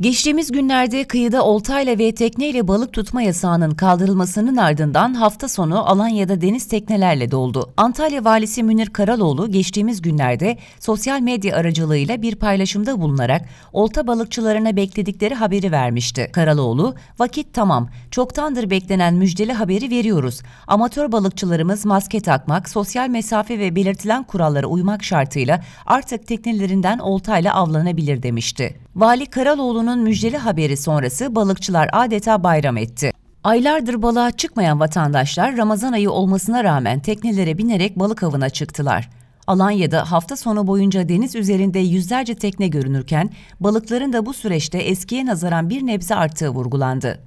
Geçtiğimiz günlerde kıyıda oltayla ve tekneyle balık tutma yasağının kaldırılmasının ardından hafta sonu Alanya'da deniz teknelerle doldu. Antalya Valisi Münir Karaloğlu geçtiğimiz günlerde sosyal medya aracılığıyla bir paylaşımda bulunarak olta balıkçılarına bekledikleri haberi vermişti. Karaloğlu, vakit tamam, çoktandır beklenen müjdeli haberi veriyoruz. Amatör balıkçılarımız maske takmak, sosyal mesafe ve belirtilen kurallara uymak şartıyla artık teknelerinden oltayla avlanabilir demişti. Vali Karaloğlu'nun müjdeli haberi sonrası balıkçılar adeta bayram etti. Aylardır balığa çıkmayan vatandaşlar Ramazan ayı olmasına rağmen teknelere binerek balık avına çıktılar. Alanya'da hafta sonu boyunca deniz üzerinde yüzlerce tekne görünürken balıkların da bu süreçte eskiye nazaran bir nebze arttığı vurgulandı.